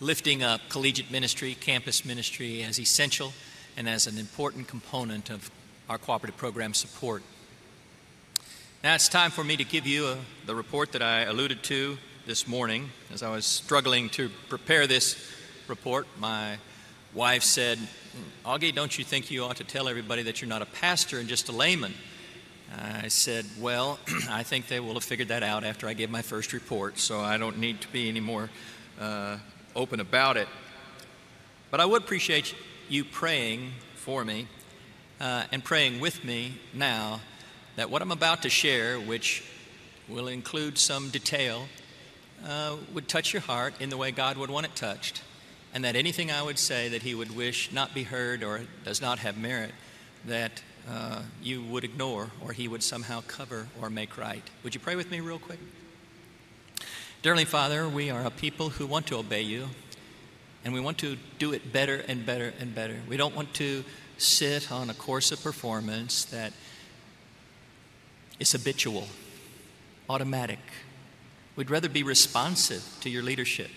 lifting up collegiate ministry, campus ministry as essential and as an important component of our cooperative program support. Now it's time for me to give you a, the report that I alluded to this morning. As I was struggling to prepare this report, my wife said, Augie, don't you think you ought to tell everybody that you're not a pastor and just a layman? I said, Well, I think they will have figured that out after I give my first report, so I don't need to be any more uh, open about it. But I would appreciate you praying for me uh, and praying with me now that what I'm about to share, which will include some detail, uh, would touch your heart in the way God would want it touched, and that anything I would say that He would wish not be heard or does not have merit, that uh, you would ignore or He would somehow cover or make right. Would you pray with me, real quick? Dearly Father, we are a people who want to obey you, and we want to do it better and better and better. We don't want to sit on a course of performance that is habitual, automatic. We'd rather be responsive to your leadership.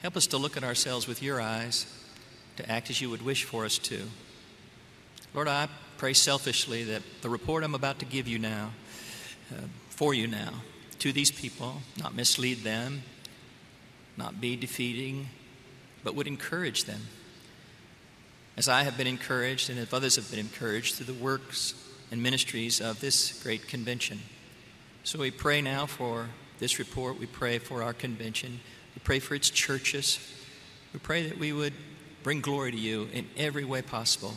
Help us to look at ourselves with your eyes, to act as you would wish for us to. Lord, I pray selfishly that the report I'm about to give you now, uh, for you now, to these people, not mislead them, not be defeating, but would encourage them. As I have been encouraged, and if others have been encouraged through the works and ministries of this great convention. So we pray now for this report. We pray for our convention. We pray for its churches. We pray that we would bring glory to you in every way possible.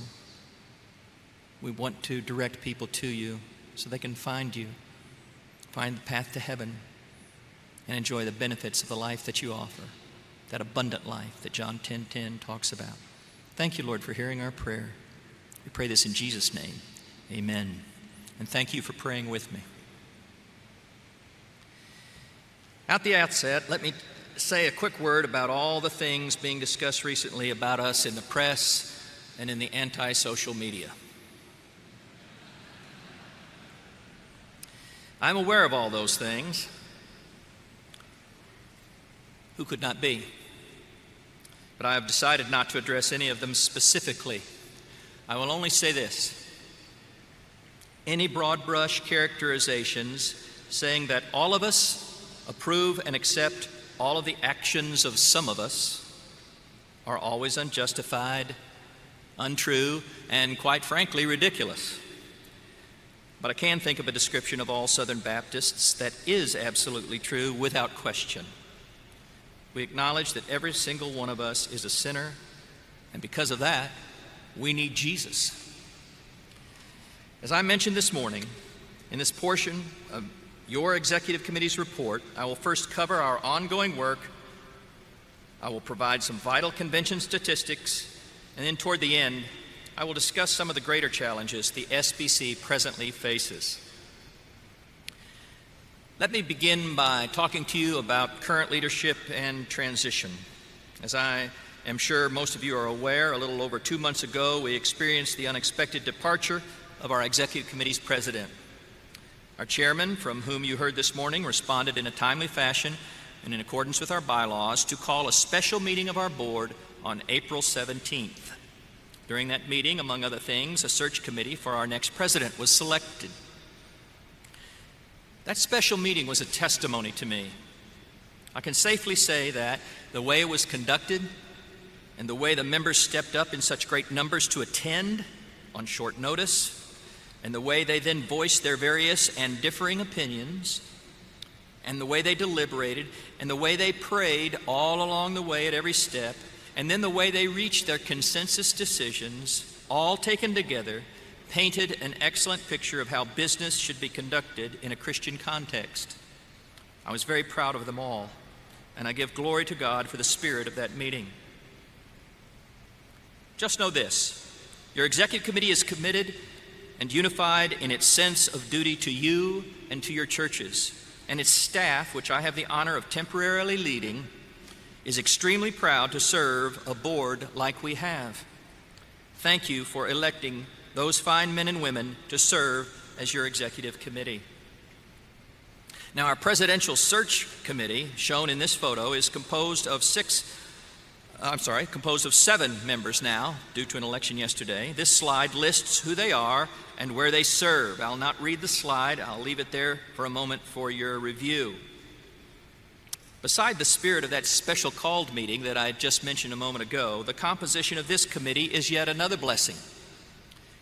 We want to direct people to you so they can find you, find the path to heaven, and enjoy the benefits of the life that you offer, that abundant life that John 10:10 10, 10 talks about. Thank you, Lord, for hearing our prayer. We pray this in Jesus' name. Amen. And thank you for praying with me. At the outset, let me say a quick word about all the things being discussed recently about us in the press and in the anti social media. I'm aware of all those things. Who could not be? But I have decided not to address any of them specifically. I will only say this any broad brush characterizations saying that all of us approve and accept all of the actions of some of us are always unjustified, untrue, and quite frankly, ridiculous. But I can think of a description of all Southern Baptists that is absolutely true without question. We acknowledge that every single one of us is a sinner, and because of that, we need Jesus. As I mentioned this morning, in this portion of your executive committee's report, I will first cover our ongoing work. I will provide some vital convention statistics, and then toward the end, I will discuss some of the greater challenges the SBC presently faces. Let me begin by talking to you about current leadership and transition. As I am sure most of you are aware, a little over two months ago, we experienced the unexpected departure of our Executive Committee's president. Our chairman, from whom you heard this morning, responded in a timely fashion and in accordance with our bylaws to call a special meeting of our board on April 17th. During that meeting, among other things, a search committee for our next president was selected. That special meeting was a testimony to me. I can safely say that the way it was conducted and the way the members stepped up in such great numbers to attend on short notice, and the way they then voiced their various and differing opinions, and the way they deliberated, and the way they prayed all along the way at every step, and then the way they reached their consensus decisions, all taken together, painted an excellent picture of how business should be conducted in a Christian context. I was very proud of them all, and I give glory to God for the spirit of that meeting. Just know this your executive committee is committed and unified in its sense of duty to you and to your churches, and its staff, which I have the honor of temporarily leading is extremely proud to serve a board like we have. Thank you for electing those fine men and women to serve as your executive committee. Now, our presidential search committee, shown in this photo, is composed of six, uh, I'm sorry, composed of seven members now, due to an election yesterday. This slide lists who they are and where they serve. I'll not read the slide, I'll leave it there for a moment for your review. Beside the spirit of that special called meeting that I just mentioned a moment ago, the composition of this committee is yet another blessing.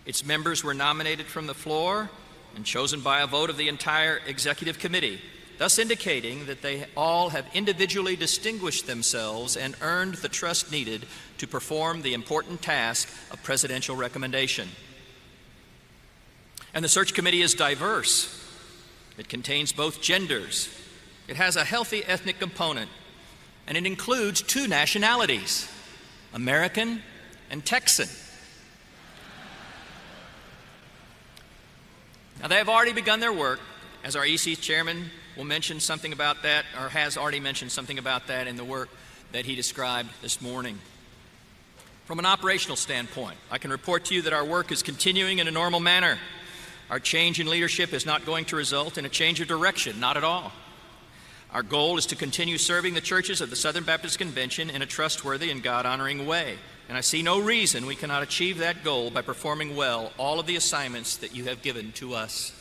Its members were nominated from the floor and chosen by a vote of the entire executive committee, thus indicating that they all have individually distinguished themselves and earned the trust needed to perform the important task of presidential recommendation. And the search committee is diverse. It contains both genders, it has a healthy ethnic component, and it includes two nationalities American and Texan. Now, they have already begun their work, as our EC chairman will mention something about that, or has already mentioned something about that in the work that he described this morning. From an operational standpoint, I can report to you that our work is continuing in a normal manner. Our change in leadership is not going to result in a change of direction, not at all. Our goal is to continue serving the churches of the Southern Baptist Convention in a trustworthy and God honoring way. And I see no reason we cannot achieve that goal by performing well all of the assignments that you have given to us.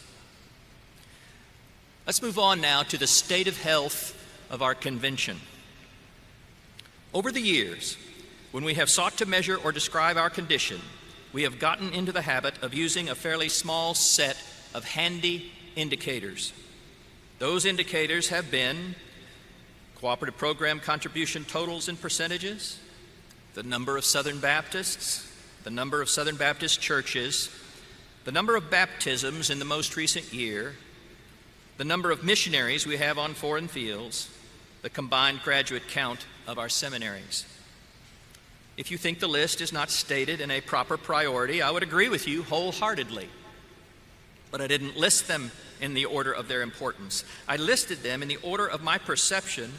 Let's move on now to the state of health of our convention. Over the years, when we have sought to measure or describe our condition, we have gotten into the habit of using a fairly small set of handy indicators. Those indicators have been cooperative program contribution totals and percentages, the number of Southern Baptists, the number of Southern Baptist churches, the number of baptisms in the most recent year, the number of missionaries we have on foreign fields, the combined graduate count of our seminaries. If you think the list is not stated in a proper priority, I would agree with you wholeheartedly. But I didn't list them in the order of their importance. I listed them in the order of my perception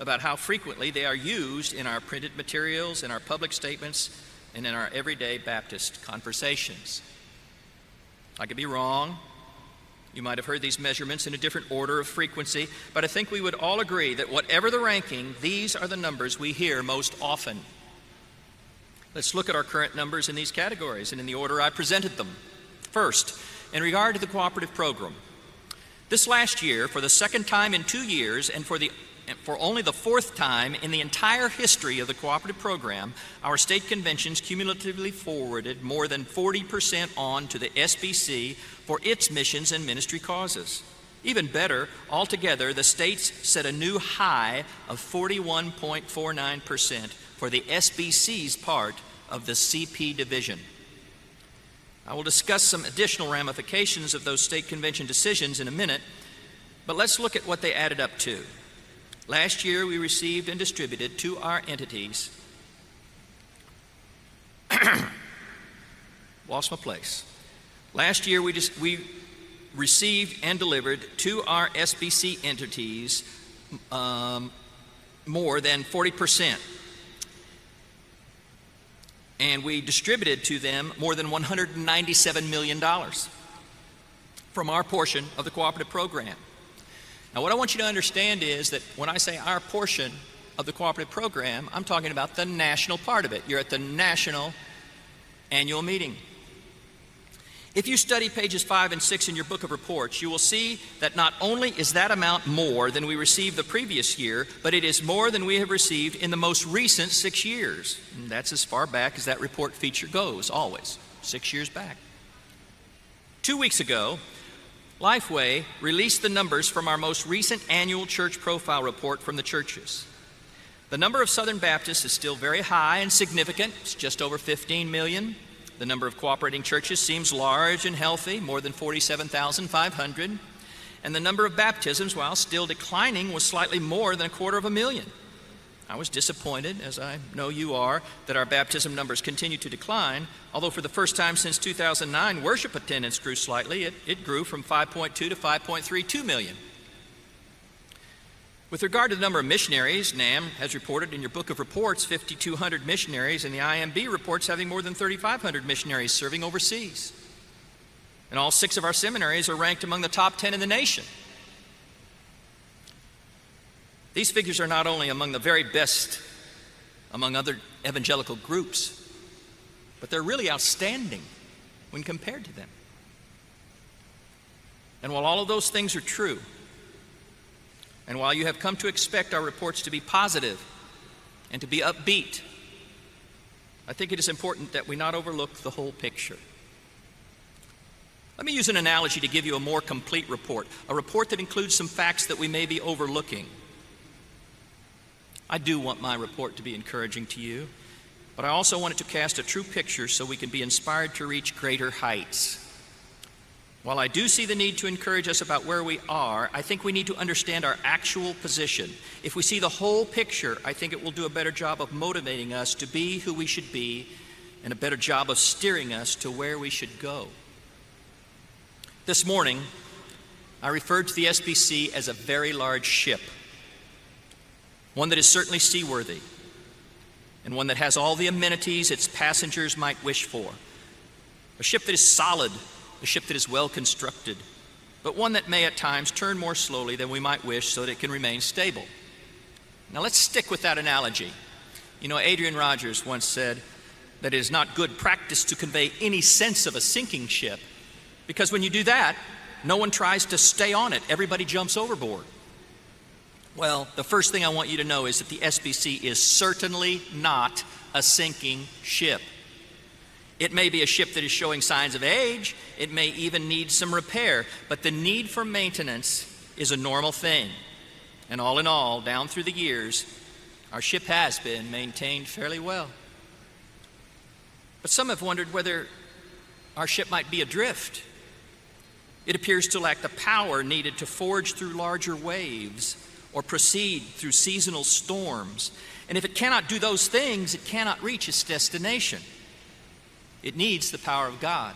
about how frequently they are used in our printed materials, in our public statements, and in our everyday Baptist conversations. I could be wrong. You might have heard these measurements in a different order of frequency, but I think we would all agree that whatever the ranking, these are the numbers we hear most often. Let's look at our current numbers in these categories and in the order I presented them. First, in regard to the cooperative program, this last year, for the second time in two years, and for, the, for only the fourth time in the entire history of the cooperative program, our state conventions cumulatively forwarded more than 40% on to the SBC for its missions and ministry causes. Even better, altogether, the states set a new high of 41.49% for the SBC's part of the CP division. I will discuss some additional ramifications of those state convention decisions in a minute, but let's look at what they added up to. Last year, we received and distributed to our entities. Lost my place. Last year, we, just, we received and delivered to our SBC entities um, more than 40 percent and we distributed to them more than $197 million from our portion of the cooperative program. Now, what I want you to understand is that when I say our portion of the cooperative program, I'm talking about the national part of it. You're at the national annual meeting. If you study pages 5 and 6 in your book of reports, you will see that not only is that amount more than we received the previous year, but it is more than we have received in the most recent six years. And that's as far back as that report feature goes, always, six years back. Two weeks ago, Lifeway released the numbers from our most recent annual church profile report from the churches. The number of Southern Baptists is still very high and significant, it's just over 15 million. The number of cooperating churches seems large and healthy, more than 47,500. And the number of baptisms, while still declining, was slightly more than a quarter of a million. I was disappointed, as I know you are, that our baptism numbers continue to decline, although for the first time since 2009, worship attendance grew slightly. It, it grew from 5.2 to 5.32 million. With regard to the number of missionaries, NAMB has reported in your book of reports 5,200 missionaries, and the IMB reports having more than 3,500 missionaries serving overseas. And all six of our seminaries are ranked among the top 10 in the nation. These figures are not only among the very best among other evangelical groups, but they're really outstanding when compared to them. And while all of those things are true, and while you have come to expect our reports to be positive and to be upbeat, I think it is important that we not overlook the whole picture. Let me use an analogy to give you a more complete report, a report that includes some facts that we may be overlooking. I do want my report to be encouraging to you, but I also want it to cast a true picture so we can be inspired to reach greater heights. While I do see the need to encourage us about where we are, I think we need to understand our actual position. If we see the whole picture, I think it will do a better job of motivating us to be who we should be and a better job of steering us to where we should go. This morning, I referred to the SBC as a very large ship, one that is certainly seaworthy, and one that has all the amenities its passengers might wish for. A ship that is solid a ship that is well constructed, but one that may at times turn more slowly than we might wish so that it can remain stable. Now let's stick with that analogy. You know, Adrian Rogers once said that it is not good practice to convey any sense of a sinking ship because when you do that, no one tries to stay on it, everybody jumps overboard. Well, the first thing I want you to know is that the SBC is certainly not a sinking ship. It may be a ship that is showing signs of age, it may even need some repair, but the need for maintenance is a normal thing. And all in all, down through the years, our ship has been maintained fairly well. But some have wondered whether our ship might be adrift. It appears to lack the power needed to forge through larger waves or proceed through seasonal storms. And if it cannot do those things, it cannot reach its destination. It needs the power of God.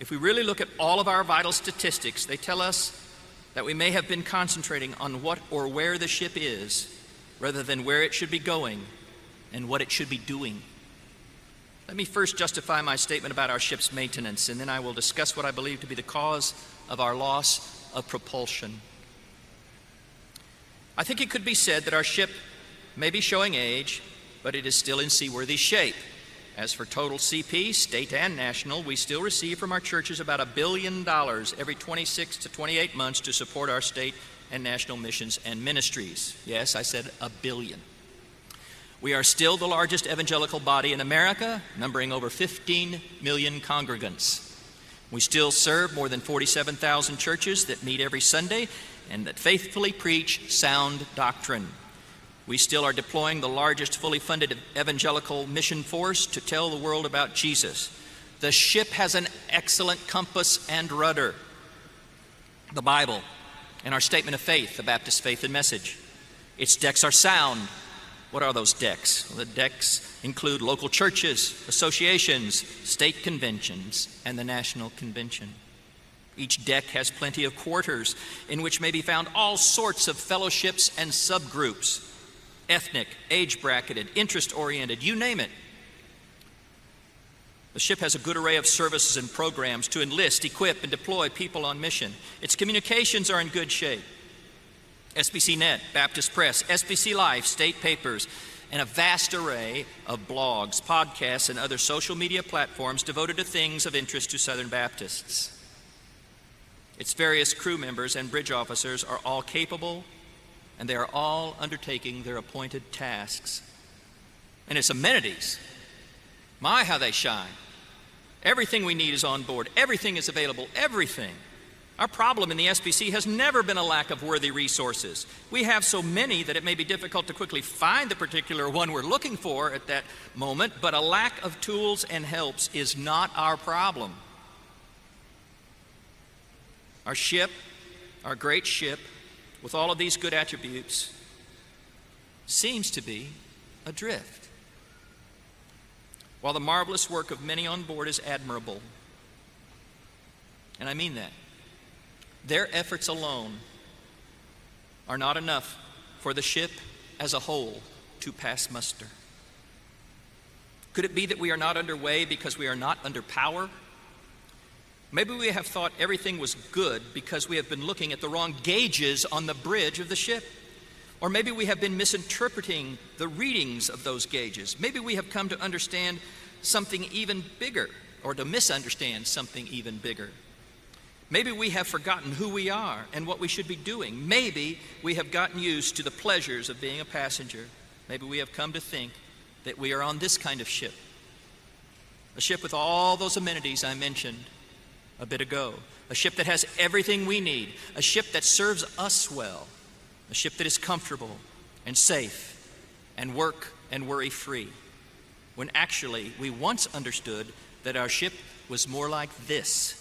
If we really look at all of our vital statistics, they tell us that we may have been concentrating on what or where the ship is rather than where it should be going and what it should be doing. Let me first justify my statement about our ship's maintenance, and then I will discuss what I believe to be the cause of our loss of propulsion. I think it could be said that our ship may be showing age, but it is still in seaworthy shape. As for total CP, state and national, we still receive from our churches about a billion dollars every 26 to 28 months to support our state and national missions and ministries. Yes, I said a billion. We are still the largest evangelical body in America, numbering over 15 million congregants. We still serve more than 47,000 churches that meet every Sunday and that faithfully preach sound doctrine. We still are deploying the largest fully funded evangelical mission force to tell the world about Jesus. The ship has an excellent compass and rudder. The Bible and our statement of faith, the Baptist faith and message. Its decks are sound. What are those decks? Well, the decks include local churches, associations, state conventions, and the National Convention. Each deck has plenty of quarters in which may be found all sorts of fellowships and subgroups ethnic, age bracketed, interest oriented, you name it. The ship has a good array of services and programs to enlist, equip, and deploy people on mission. Its communications are in good shape. SBC Net, Baptist Press, SBC Life, state papers, and a vast array of blogs, podcasts, and other social media platforms devoted to things of interest to Southern Baptists. Its various crew members and bridge officers are all capable and they are all undertaking their appointed tasks. And its amenities, my, how they shine. Everything we need is on board, everything is available, everything. Our problem in the SBC has never been a lack of worthy resources. We have so many that it may be difficult to quickly find the particular one we're looking for at that moment, but a lack of tools and helps is not our problem. Our ship, our great ship, with all of these good attributes seems to be adrift. While the marvelous work of many on board is admirable, and I mean that, their efforts alone are not enough for the ship as a whole to pass muster. Could it be that we are not underway because we are not under power? Maybe we have thought everything was good because we have been looking at the wrong gauges on the bridge of the ship. Or maybe we have been misinterpreting the readings of those gauges. Maybe we have come to understand something even bigger or to misunderstand something even bigger. Maybe we have forgotten who we are and what we should be doing. Maybe we have gotten used to the pleasures of being a passenger. Maybe we have come to think that we are on this kind of ship a ship with all those amenities I mentioned a bit ago, a ship that has everything we need, a ship that serves us well, a ship that is comfortable and safe and work and worry free. When actually, we once understood that our ship was more like this.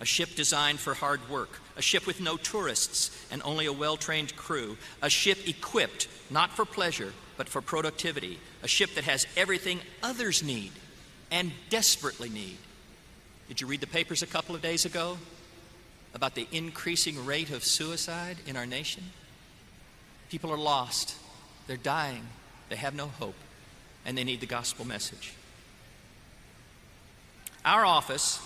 A ship designed for hard work, a ship with no tourists and only a well trained crew, a ship equipped not for pleasure but for productivity, a ship that has everything others need and desperately need. Did you read the papers a couple of days ago about the increasing rate of suicide in our nation? People are lost, they're dying, they have no hope, and they need the gospel message. Our office,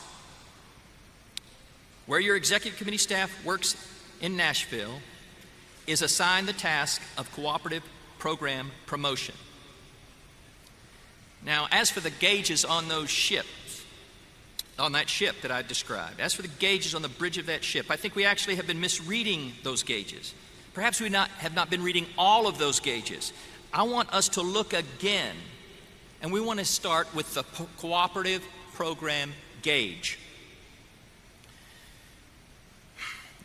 where your executive committee staff works in Nashville, is assigned the task of cooperative program promotion. Now, as for the gauges on those ships, on that ship that I described, as for the gauges on the bridge of that ship, I think we actually have been misreading those gauges. Perhaps we not, have not been reading all of those gauges. I want us to look again, and we want to start with the cooperative program gauge.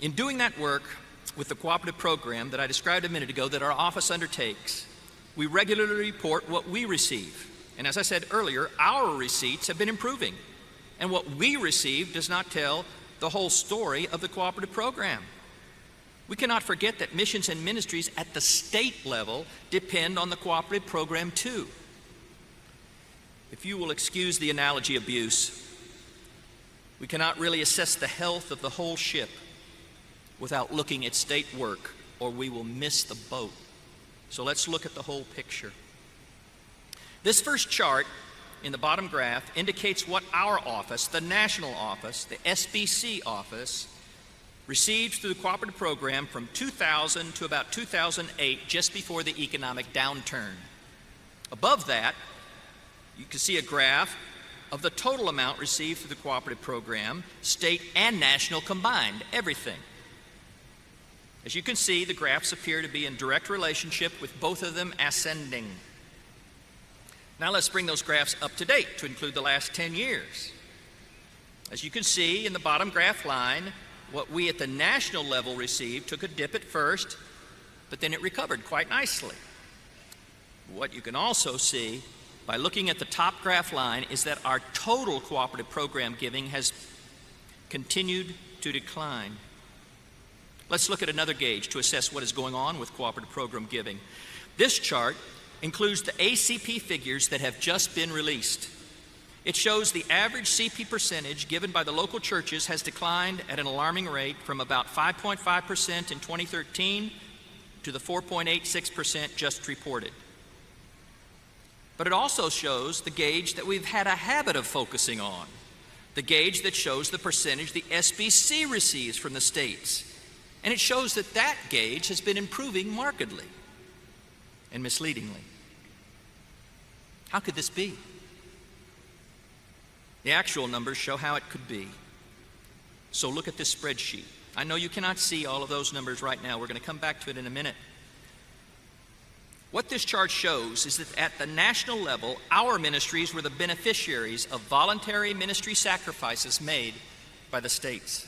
In doing that work with the cooperative program that I described a minute ago that our office undertakes, we regularly report what we receive. And as I said earlier, our receipts have been improving. And what we receive does not tell the whole story of the cooperative program. We cannot forget that missions and ministries at the state level depend on the cooperative program too. If you will excuse the analogy abuse, we cannot really assess the health of the whole ship without looking at state work, or we will miss the boat. So let's look at the whole picture. This first chart in the bottom graph indicates what our office, the national office, the SBC office, received through the cooperative program from 2000 to about 2008, just before the economic downturn. Above that, you can see a graph of the total amount received through the cooperative program, state and national combined, everything. As you can see, the graphs appear to be in direct relationship with both of them ascending. Now let's bring those graphs up to date to include the last 10 years. As you can see in the bottom graph line, what we at the national level received took a dip at first, but then it recovered quite nicely. What you can also see by looking at the top graph line is that our total cooperative program giving has continued to decline. Let's look at another gauge to assess what is going on with cooperative program giving. This chart includes the ACP figures that have just been released. It shows the average CP percentage given by the local churches has declined at an alarming rate from about 5.5% in 2013 to the 4.86% just reported. But it also shows the gauge that we've had a habit of focusing on the gauge that shows the percentage the SBC receives from the states. And it shows that that gauge has been improving markedly and misleadingly. How could this be? The actual numbers show how it could be. So look at this spreadsheet. I know you cannot see all of those numbers right now. We're going to come back to it in a minute. What this chart shows is that at the national level, our ministries were the beneficiaries of voluntary ministry sacrifices made by the states.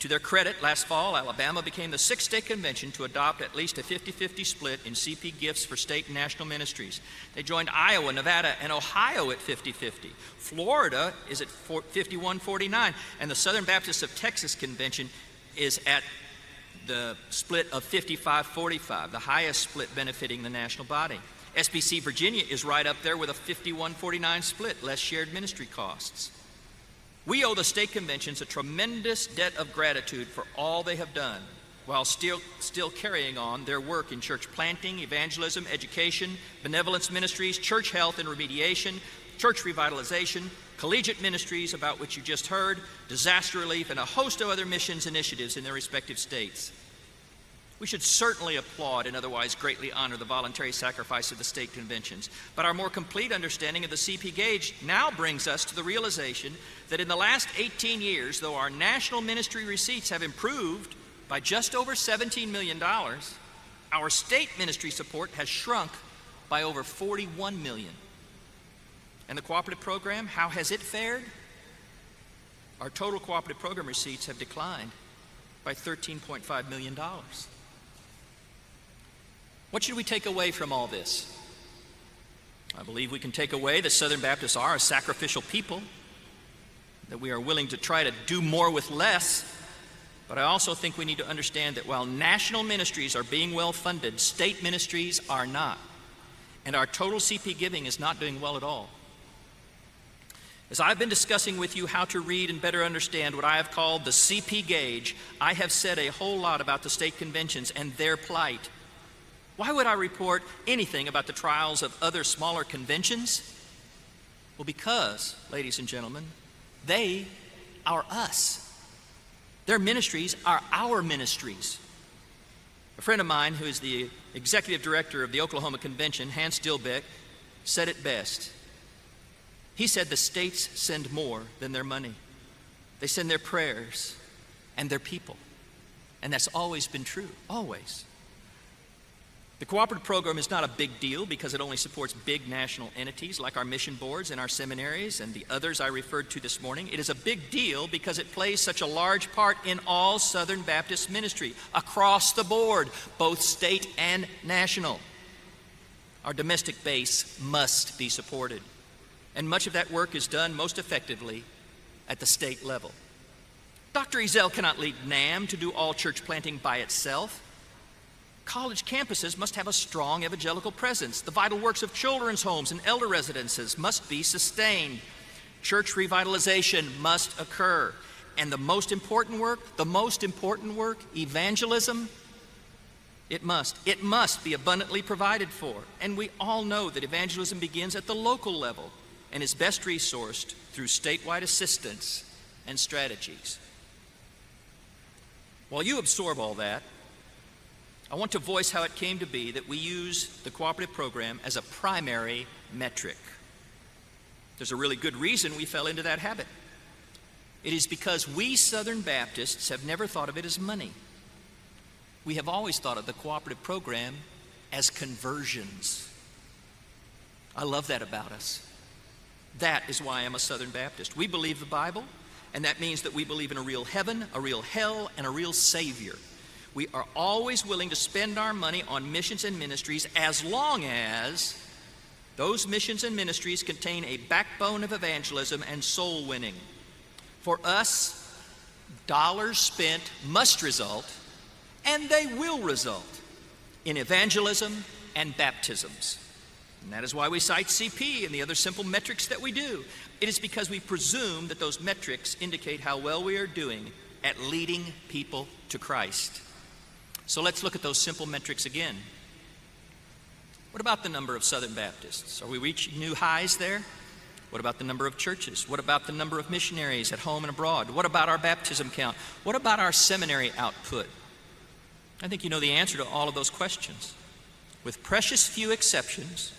To their credit, last fall, Alabama became the sixth state convention to adopt at least a 50 50 split in CP gifts for state and national ministries. They joined Iowa, Nevada, and Ohio at 50 50. Florida is at 51 49, and the Southern Baptists of Texas convention is at the split of 55 45, the highest split benefiting the national body. SBC Virginia is right up there with a 51 49 split, less shared ministry costs. We owe the state conventions a tremendous debt of gratitude for all they have done while still, still carrying on their work in church planting, evangelism, education, benevolence ministries, church health and remediation, church revitalization, collegiate ministries, about which you just heard, disaster relief, and a host of other missions initiatives in their respective states. We should certainly applaud and otherwise greatly honor the voluntary sacrifice of the state conventions. But our more complete understanding of the CP gauge now brings us to the realization that in the last 18 years, though our national ministry receipts have improved by just over $17 million, our state ministry support has shrunk by over 41 million. And the cooperative program, how has it fared? Our total cooperative program receipts have declined by $13.5 million. What should we take away from all this? I believe we can take away that Southern Baptists are a sacrificial people, that we are willing to try to do more with less. But I also think we need to understand that while national ministries are being well funded, state ministries are not. And our total CP giving is not doing well at all. As I've been discussing with you how to read and better understand what I have called the CP gauge, I have said a whole lot about the state conventions and their plight. Why would I report anything about the trials of other smaller conventions? Well, because, ladies and gentlemen, they are us. Their ministries are our ministries. A friend of mine, who is the executive director of the Oklahoma Convention, Hance Dilbeck, said it best. He said the states send more than their money, they send their prayers and their people. And that's always been true, always. The cooperative program is not a big deal because it only supports big national entities like our mission boards and our seminaries and the others I referred to this morning. It is a big deal because it plays such a large part in all Southern Baptist ministry across the board, both state and national. Our domestic base must be supported, and much of that work is done most effectively at the state level. Dr. Ezell cannot lead NAMB to do all church planting by itself. College campuses must have a strong evangelical presence. The vital works of children's homes and elder residences must be sustained. Church revitalization must occur. And the most important work, the most important work, evangelism, it must. It must be abundantly provided for. And we all know that evangelism begins at the local level and is best resourced through statewide assistance and strategies. While you absorb all that, I want to voice how it came to be that we use the cooperative program as a primary metric. There's a really good reason we fell into that habit. It is because we Southern Baptists have never thought of it as money. We have always thought of the cooperative program as conversions. I love that about us. That is why I'm a Southern Baptist. We believe the Bible, and that means that we believe in a real heaven, a real hell, and a real Savior. We are always willing to spend our money on missions and ministries as long as those missions and ministries contain a backbone of evangelism and soul winning. For us, dollars spent must result, and they will result, in evangelism and baptisms. And that is why we cite CP and the other simple metrics that we do. It is because we presume that those metrics indicate how well we are doing at leading people to Christ. So let's look at those simple metrics again. What about the number of Southern Baptists? Are we reaching new highs there? What about the number of churches? What about the number of missionaries at home and abroad? What about our baptism count? What about our seminary output? I think you know the answer to all of those questions. With precious few exceptions,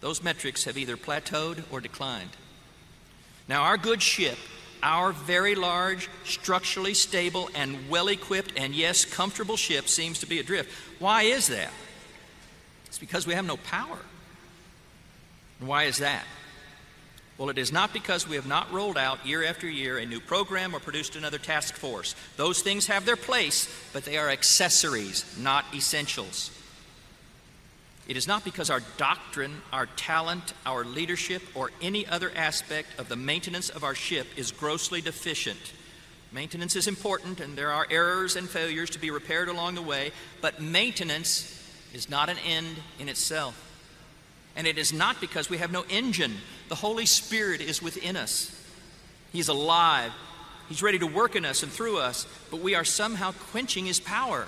those metrics have either plateaued or declined. Now, our good ship our very large, structurally stable, and well equipped, and yes, comfortable ship seems to be adrift. Why is that? It's because we have no power. And why is that? Well, it is not because we have not rolled out year after year a new program or produced another task force. Those things have their place, but they are accessories, not essentials. It is not because our doctrine, our talent, our leadership, or any other aspect of the maintenance of our ship is grossly deficient. Maintenance is important, and there are errors and failures to be repaired along the way, but maintenance is not an end in itself. And it is not because we have no engine. The Holy Spirit is within us, He's alive, He's ready to work in us and through us, but we are somehow quenching His power.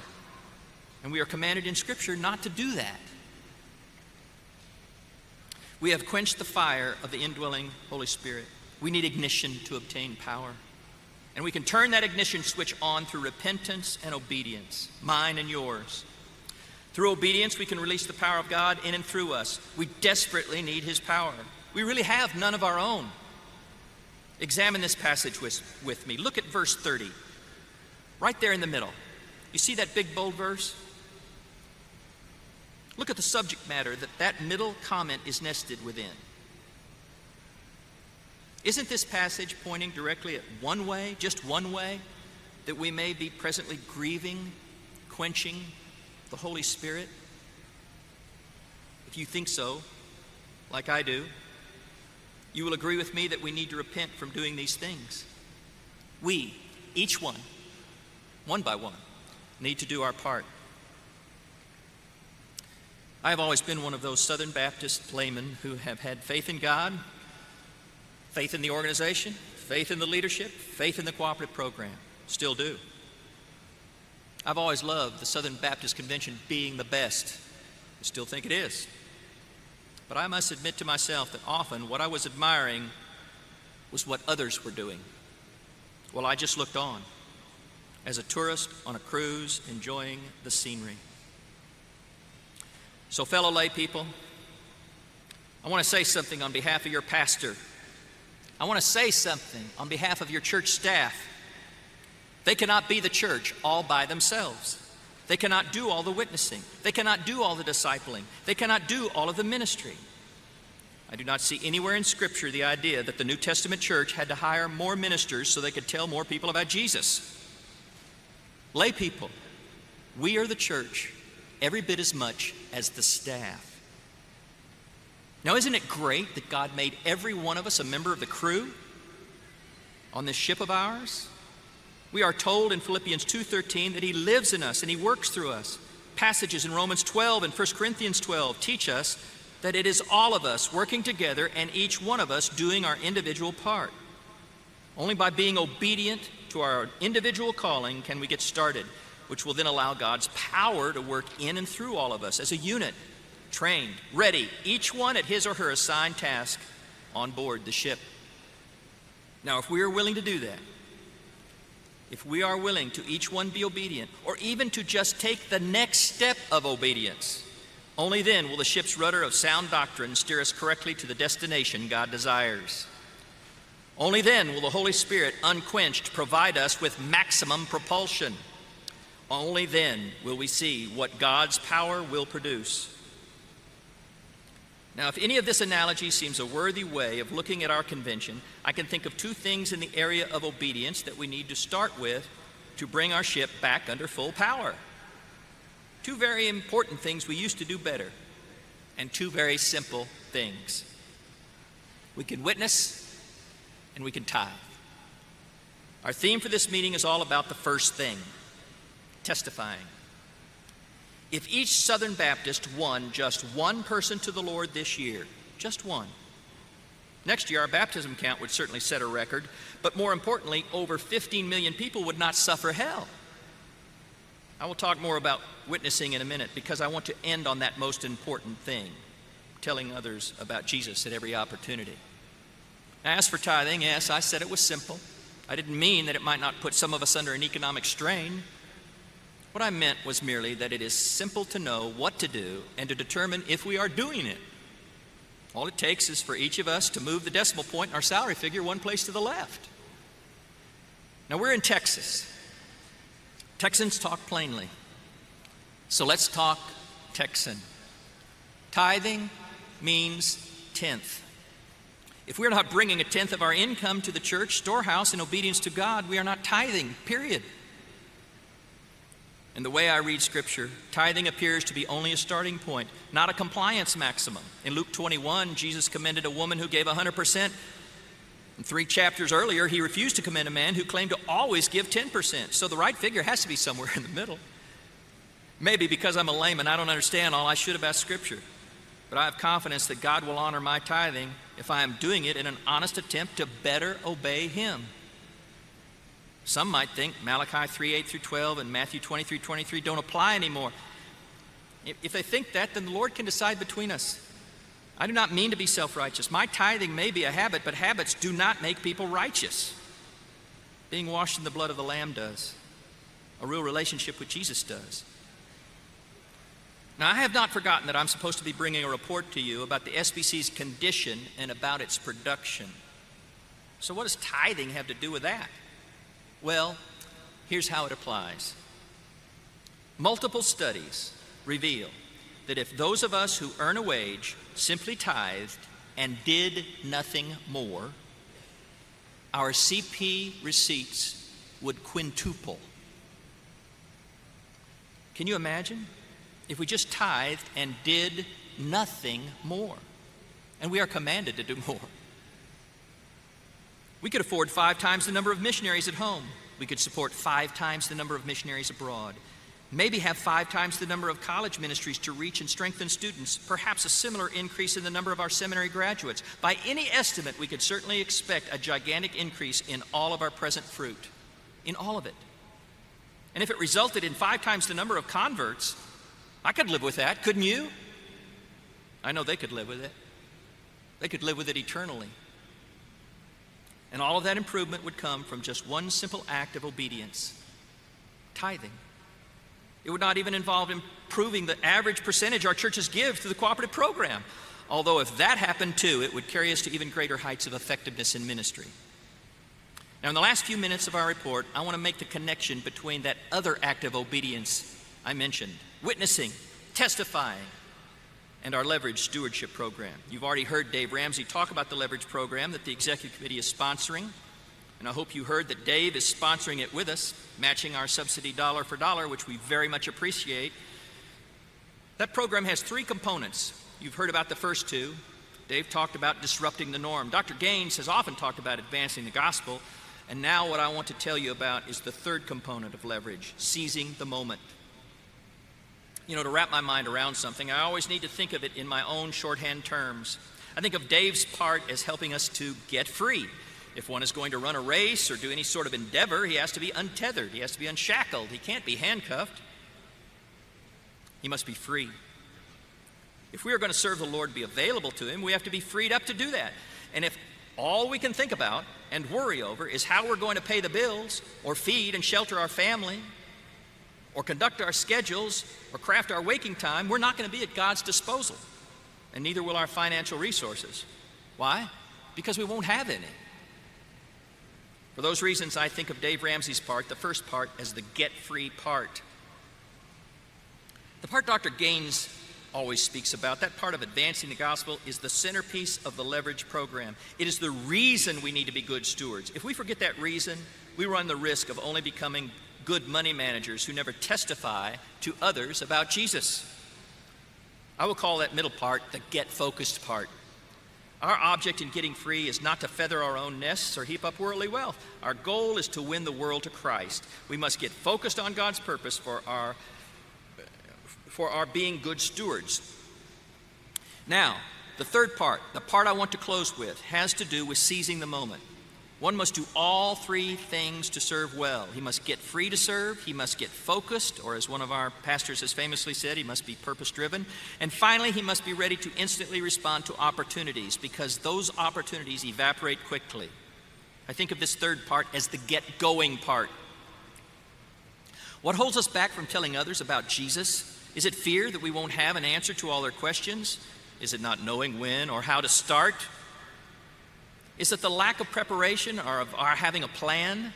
And we are commanded in Scripture not to do that. We have quenched the fire of the indwelling Holy Spirit. We need ignition to obtain power. And we can turn that ignition switch on through repentance and obedience, mine and yours. Through obedience, we can release the power of God in and through us. We desperately need His power. We really have none of our own. Examine this passage with, with me. Look at verse 30, right there in the middle. You see that big bold verse? Look at the subject matter that that middle comment is nested within. Isn't this passage pointing directly at one way, just one way, that we may be presently grieving, quenching the Holy Spirit? If you think so, like I do, you will agree with me that we need to repent from doing these things. We, each one, one by one, need to do our part. I have always been one of those Southern Baptist laymen who have had faith in God, faith in the organization, faith in the leadership, faith in the cooperative program. Still do. I've always loved the Southern Baptist Convention being the best. I still think it is. But I must admit to myself that often what I was admiring was what others were doing. Well, I just looked on as a tourist on a cruise enjoying the scenery. So, fellow lay people, I want to say something on behalf of your pastor. I want to say something on behalf of your church staff. They cannot be the church all by themselves. They cannot do all the witnessing. They cannot do all the discipling. They cannot do all of the ministry. I do not see anywhere in Scripture the idea that the New Testament church had to hire more ministers so they could tell more people about Jesus. Lay people, we are the church every bit as much as the staff. Now, isn't it great that God made every one of us a member of the crew on this ship of ours? We are told in Philippians 2:13 that he lives in us and he works through us. Passages in Romans 12 and 1 Corinthians 12 teach us that it is all of us working together and each one of us doing our individual part. Only by being obedient to our individual calling can we get started, which will then allow God's power to work in and through all of us as a unit, trained, ready, each one at his or her assigned task on board the ship. Now, if we are willing to do that, if we are willing to each one be obedient, or even to just take the next step of obedience, only then will the ship's rudder of sound doctrine steer us correctly to the destination God desires. Only then will the Holy Spirit, unquenched, provide us with maximum propulsion. Only then will we see what God's power will produce. Now, if any of this analogy seems a worthy way of looking at our convention, I can think of two things in the area of obedience that we need to start with to bring our ship back under full power. Two very important things we used to do better, and two very simple things. We can witness and we can tithe. Our theme for this meeting is all about the first thing testifying. If each Southern Baptist won just one person to the Lord this year, just one, next year our baptism count would certainly set a record, but more importantly, over 15 million people would not suffer hell. I will talk more about witnessing in a minute because I want to end on that most important thing telling others about Jesus at every opportunity. As for tithing, yes, I said it was simple. I didn't mean that it might not put some of us under an economic strain. What I meant was merely that it is simple to know what to do and to determine if we are doing it. All it takes is for each of us to move the decimal point in our salary figure one place to the left. Now, we're in Texas. Texans talk plainly. So let's talk Texan. Tithing means tenth. If we're not bringing a tenth of our income to the church storehouse in obedience to God, we are not tithing, period. In the way I read Scripture, tithing appears to be only a starting point, not a compliance maximum. In Luke 21, Jesus commended a woman who gave 100%. And three chapters earlier, he refused to commend a man who claimed to always give 10%. So the right figure has to be somewhere in the middle. Maybe because I'm a layman, I don't understand all I should about Scripture. But I have confidence that God will honor my tithing if I am doing it in an honest attempt to better obey Him. Some might think Malachi 3 8 through 12 and Matthew 23 23 don't apply anymore. If they think that, then the Lord can decide between us. I do not mean to be self righteous. My tithing may be a habit, but habits do not make people righteous. being washed in the blood of the Lamb does, a real relationship with Jesus does. Now, I have not forgotten that I'm supposed to be bringing a report to you about the SBC's condition and about its production. So, what does tithing have to do with that? Well, here's how it applies. Multiple studies reveal that if those of us who earn a wage simply tithed and did nothing more, our CP receipts would quintuple. Can you imagine? If we just tithed and did nothing more. And we are commanded to do more. We could afford five times the number of missionaries at home. We could support five times the number of missionaries abroad. Maybe have five times the number of college ministries to reach and strengthen students, perhaps a similar increase in the number of our seminary graduates. By any estimate, we could certainly expect a gigantic increase in all of our present fruit, in all of it. And if it resulted in five times the number of converts, I could live with that, couldn't you? I know they could live with it. They could live with it eternally. And all of that improvement would come from just one simple act of obedience tithing. It would not even involve improving the average percentage our churches give to the cooperative program. Although, if that happened too, it would carry us to even greater heights of effectiveness in ministry. Now, in the last few minutes of our report, I want to make the connection between that other act of obedience I mentioned witnessing, testifying, and our leverage stewardship program. You've already heard Dave Ramsey talk about the leverage program that the executive committee is sponsoring. And I hope you heard that Dave is sponsoring it with us, matching our subsidy dollar for dollar, which we very much appreciate. That program has three components. You've heard about the first two. Dave talked about disrupting the norm. Dr. Gaines has often talked about advancing the gospel. And now, what I want to tell you about is the third component of leverage seizing the moment you know, to wrap my mind around something, I always need to think of it in my own shorthand terms. I think of Dave's part as helping us to get free. If one is going to run a race or do any sort of endeavor, he has to be untethered, he has to be unshackled, he can't be handcuffed. He must be free. If we are going to serve the Lord, be available to Him, we have to be freed up to do that. And if all we can think about and worry over is how we're going to pay the bills or feed and shelter our family or conduct our schedules or craft our waking time, we're not going to be at God's disposal. And neither will our financial resources. Why? Because we won't have any. For those reasons, I think of Dave Ramsey's part, the first part, as the get free part. The part Dr. Gaines always speaks about, that part of advancing the gospel, is the centerpiece of the leverage program. It is the reason we need to be good stewards. If we forget that reason, we run the risk of only becoming good money managers who never testify to others about Jesus. I will call that middle part the get focused part. Our object in getting free is not to feather our own nests or heap up worldly wealth. Our goal is to win the world to Christ. We must get focused on God's purpose for our, for our being good stewards. Now, the third part, the part I want to close with, has to do with seizing the moment. One must do all three things to serve well. He must get free to serve, he must get focused, or as one of our pastors has famously said, he must be purpose driven. And finally, he must be ready to instantly respond to opportunities because those opportunities evaporate quickly. I think of this third part as the get going part. What holds us back from telling others about Jesus? Is it fear that we won't have an answer to all their questions? Is it not knowing when or how to start? Is it the lack of preparation or of our having a plan?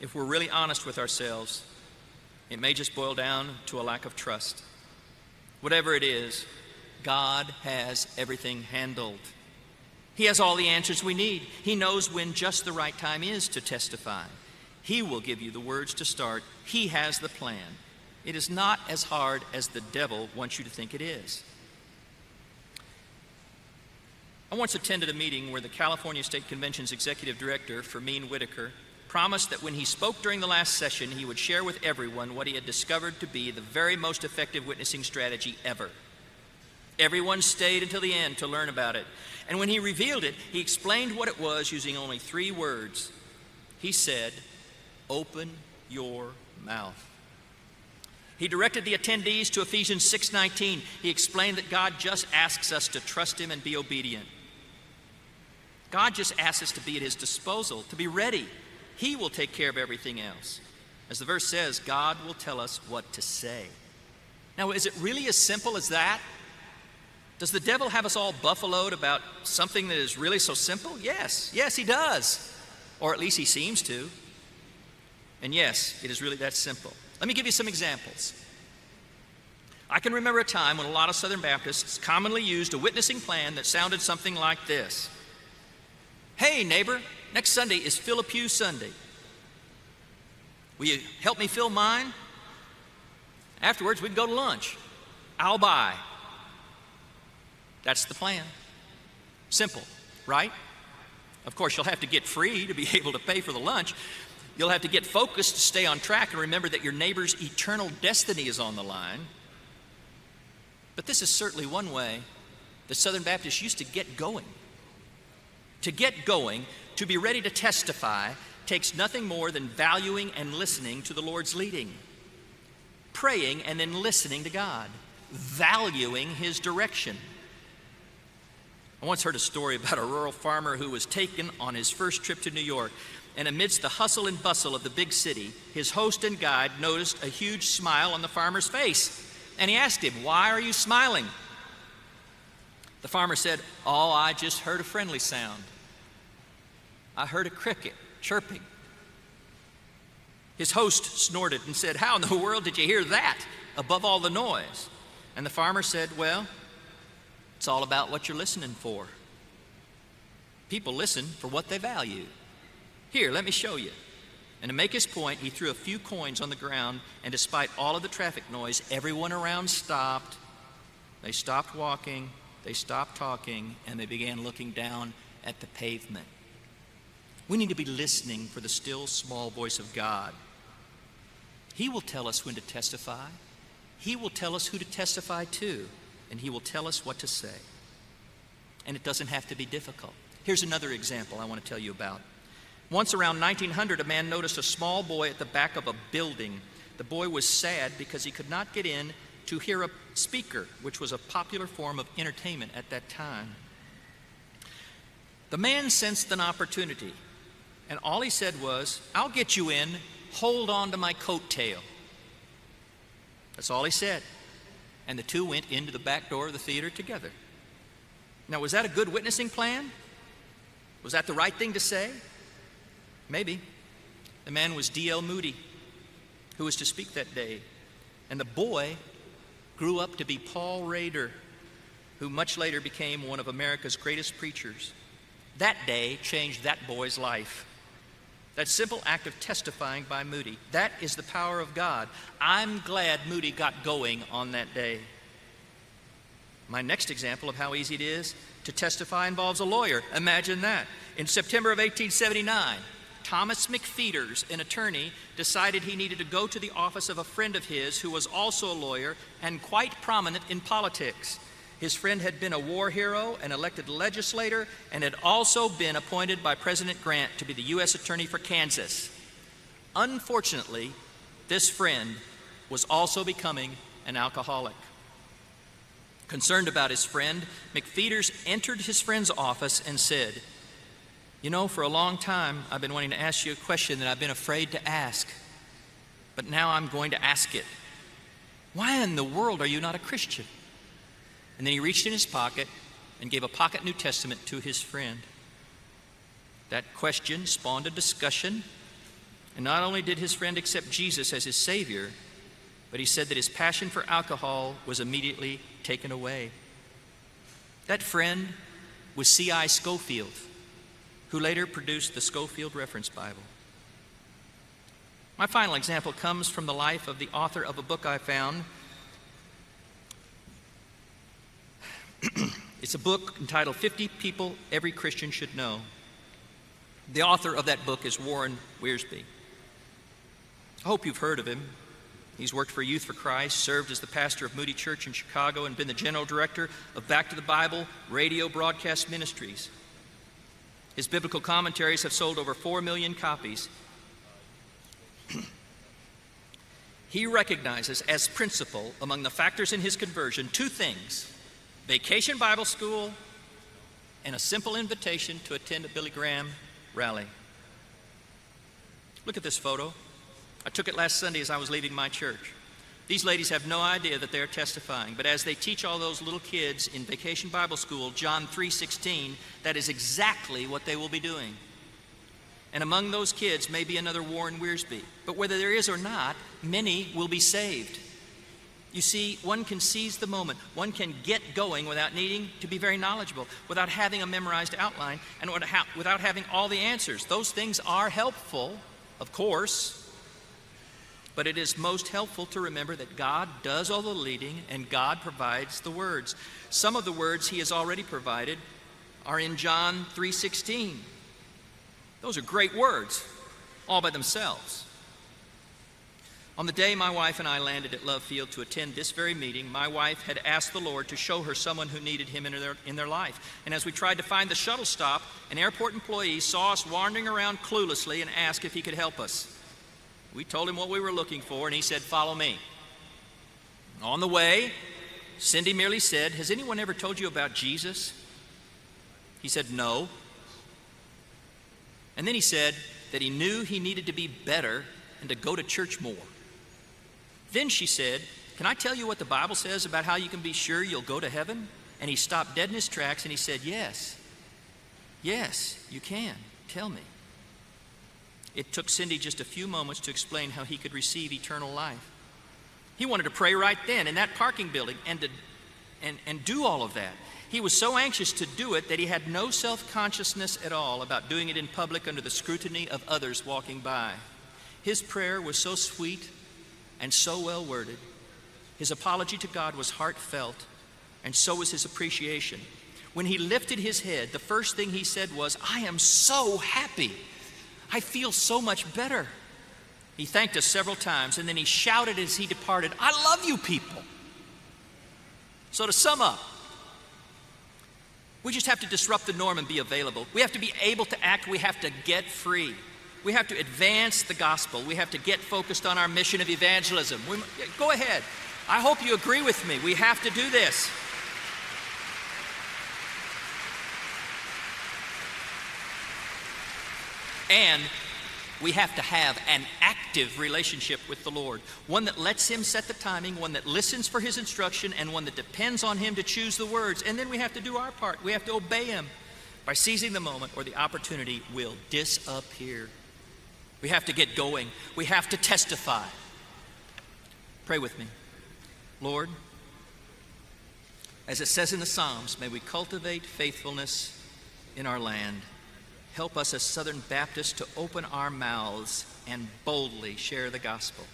If we're really honest with ourselves, it may just boil down to a lack of trust. Whatever it is, God has everything handled. He has all the answers we need. He knows when just the right time is to testify. He will give you the words to start. He has the plan. It is not as hard as the devil wants you to think it is. I once attended a meeting where the California State Convention's executive director, Fermin Whitaker, promised that when he spoke during the last session, he would share with everyone what he had discovered to be the very most effective witnessing strategy ever. Everyone stayed until the end to learn about it. And when he revealed it, he explained what it was using only three words. He said, Open your mouth. He directed the attendees to Ephesians 6:19. He explained that God just asks us to trust him and be obedient. God just asks us to be at His disposal, to be ready. He will take care of everything else. As the verse says, God will tell us what to say. Now, is it really as simple as that? Does the devil have us all buffaloed about something that is really so simple? Yes, yes, he does. Or at least he seems to. And yes, it is really that simple. Let me give you some examples. I can remember a time when a lot of Southern Baptists commonly used a witnessing plan that sounded something like this Hey, neighbor, next Sunday is Fill a Pew Sunday. Will you help me fill mine? Afterwards, we can go to lunch. I'll buy. That's the plan. Simple, right? Of course, you'll have to get free to be able to pay for the lunch. You'll have to get focused to stay on track and remember that your neighbor's eternal destiny is on the line. But this is certainly one way the Southern Baptists used to get going. To get going, to be ready to testify, takes nothing more than valuing and listening to the Lord's leading, praying and then listening to God, valuing His direction. I once heard a story about a rural farmer who was taken on his first trip to New York. And amidst the hustle and bustle of the big city, his host and guide noticed a huge smile on the farmer's face. And he asked him, Why are you smiling? The farmer said, Oh, I just heard a friendly sound. I heard a cricket chirping. His host snorted and said, How in the world did you hear that above all the noise? And the farmer said, Well, it's all about what you're listening for. People listen for what they value. Here, let me show you. And to make his point, he threw a few coins on the ground, and despite all of the traffic noise, everyone around stopped. They stopped walking, they stopped talking, and they began looking down at the pavement. We need to be listening for the still small voice of God. He will tell us when to testify, He will tell us who to testify to and He will tell us what to say. And it doesn't have to be difficult. Here's another example I want to tell you about. Once around 1900, a man noticed a small boy at the back of a building. The boy was sad because he could not get in to hear a speaker, which was a popular form of entertainment at that time. The man sensed an opportunity, and all he said was, I'll get you in, hold on to my coat tail. That's all he said and the two went into the back door of the theater together. Now, was that a good witnessing plan? Was that the right thing to say? Maybe. The man was D.L. Moody, who was to speak that day. And the boy grew up to be Paul Rader, who much later became one of America's greatest preachers. That day changed that boy's life. That simple act of testifying by Moody, that is the power of God. I'm glad Moody got going on that day. My next example of how easy it is to testify involves a lawyer. Imagine that. In September of 1879, Thomas McFeeters, an attorney, decided he needed to go to the office of a friend of his who was also a lawyer and quite prominent in politics. His friend had been a war hero, an elected legislator, and had also been appointed by President Grant to be the U.S. Attorney for Kansas. Unfortunately, this friend was also becoming an alcoholic. Concerned about his friend, McFeeters entered his friend's office and said, You know, for a long time I've been wanting to ask you a question that I've been afraid to ask, but now I'm going to ask it. Why in the world are you not a Christian? And then he reached in his pocket and gave a pocket New Testament to his friend. That question spawned a discussion. And not only did his friend accept Jesus as his Savior, but he said that his passion for alcohol was immediately taken away. That friend was C.I. Scofield, who later produced the Scofield Reference Bible. My final example comes from the life of the author of a book I found it's a book entitled 50 People Every Christian Should Know. The author of that book is Warren Wiersbe. I hope you've heard of him. He's worked for Youth for Christ, served as the pastor of Moody Church in Chicago, and been the general director of Back to the Bible radio broadcast ministries. His biblical commentaries have sold over 4 million copies. he recognizes as principal among the factors in his conversion two things vacation Bible school and a simple invitation to attend a Billy Graham rally. Look at this photo. I took it last Sunday as I was leaving my church. These ladies have no idea that they're testifying, but as they teach all those little kids in Vacation Bible School, John 3:16, that is exactly what they will be doing. And among those kids may be another Warren Wiersbe, but whether there is or not, many will be saved. You see, one can seize the moment. One can get going without needing to be very knowledgeable, without having a memorized outline, and without having all the answers. Those things are helpful, of course, but it is most helpful to remember that God does all the leading and God provides the words. Some of the words he has already provided are in John 3:16. Those are great words all by themselves. On the day my wife and I landed at Love Field to attend this very meeting, my wife had asked the Lord to show her someone who needed him in their, in their life. And as we tried to find the shuttle stop, an airport employee saw us wandering around cluelessly and asked if he could help us. We told him what we were looking for, and he said, Follow me. On the way, Cindy merely said, Has anyone ever told you about Jesus? He said, No. And then he said that he knew he needed to be better and to go to church more. Then she said, Can I tell you what the Bible says about how you can be sure you'll go to heaven? And he stopped dead in his tracks and he said, Yes. Yes, you can. Tell me. It took Cindy just a few moments to explain how he could receive eternal life. He wanted to pray right then in that parking building and, to, and, and do all of that. He was so anxious to do it that he had no self consciousness at all about doing it in public under the scrutiny of others walking by. His prayer was so sweet and so well worded. His apology to God was heartfelt, and so was his appreciation. When he lifted his head, the first thing he said was, I am so happy I feel so much better. He thanked us several times and then he shouted as he departed, I love you people. So, to sum up, we just have to disrupt the norm and be available. We have to be able to act. We have to get free. We have to advance the gospel. We have to get focused on our mission of evangelism. We, go ahead. I hope you agree with me. We have to do this. And we have to have an active relationship with the Lord, one that lets Him set the timing, one that listens for His instruction, and one that depends on Him to choose the words. And then we have to do our part. We have to obey Him by seizing the moment, or the opportunity will disappear. We have to get going, we have to testify. Pray with me. Lord, as it says in the Psalms, may we cultivate faithfulness in our land help us as Southern Baptists to open our mouths and boldly share the gospel.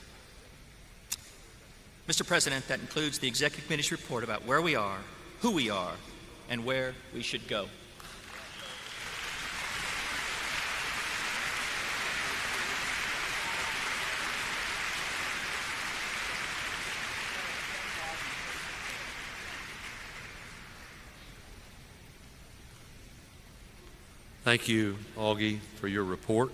Mr. President, that includes the Executive Committee's report about where we are, who we are, and where we should go. Thank you, Augie, for your report.